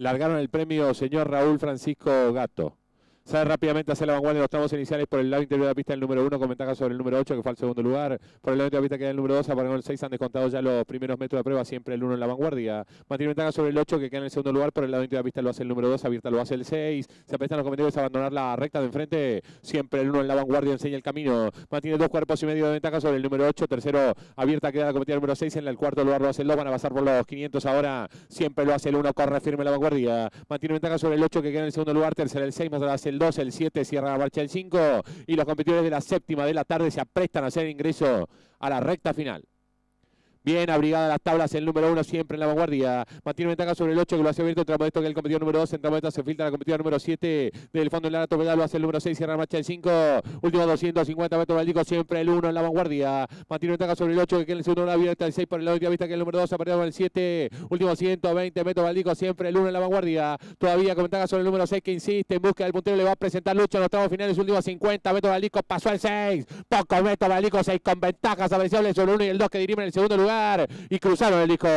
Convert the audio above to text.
Largaron el premio señor Raúl Francisco Gato. Sale rápidamente hacia la vanguardia de los tramos iniciales por el lado interior de la pista el número 1 con ventaja sobre el número 8 que fue al segundo lugar. Por el lado interior de la pista queda el número 2, aparecó el 6 han descontado ya los primeros metros de prueba, siempre el 1 en la vanguardia. Mantiene ventaja sobre el 8 que queda en el segundo lugar, por el lado interior de la pista lo hace el número 2, abierta lo hace el 6. Se aprestan los comentarios a abandonar la recta de enfrente, siempre el 1 en la vanguardia enseña el camino. Mantiene dos cuerpos y medio de ventaja sobre el número 8, tercero abierta queda la cometida número 6, en el cuarto lugar lo hace el 2, van a pasar por los 500 ahora, siempre lo hace el 1, corre firme la vanguardia. Mantiene ventaja sobre el 8 que queda en el segundo lugar, tercero el 6, más atrás el 2, el 7, cierra la marcha el 5 y los competidores de la séptima de la tarde se aprestan a hacer ingreso a la recta final. Bien abrigada las tablas, el número uno siempre en la vanguardia. Mantiene ventaja sobre el 8 que lo hace abierto. Tramo esto que el competidor número 2. En tramo se filtra la competidora número 7. Del fondo del Lara Pedal lo hace el número 6. Cierra la marcha el 5. Último 250 metros Valdico. Siempre el 1 en la vanguardia. Mantiene ventaja sobre el 8 que en el segundo abierta. El 6 por el lado de vista que el número 2. Apareado el 7. Último 120 metros Valdico. Siempre el 1 en la vanguardia. Todavía con ventaja sobre el número 6 que insiste en busca del puntero. Le va a presentar lucha en los tramos finales. Último 50 metros Valdico. Pasó el 6. Poco metros Valdico. 6 con ventajas apreciables sobre el 1 y el 2 que dirimen el segundo lugar. Y cruzaron el hijo.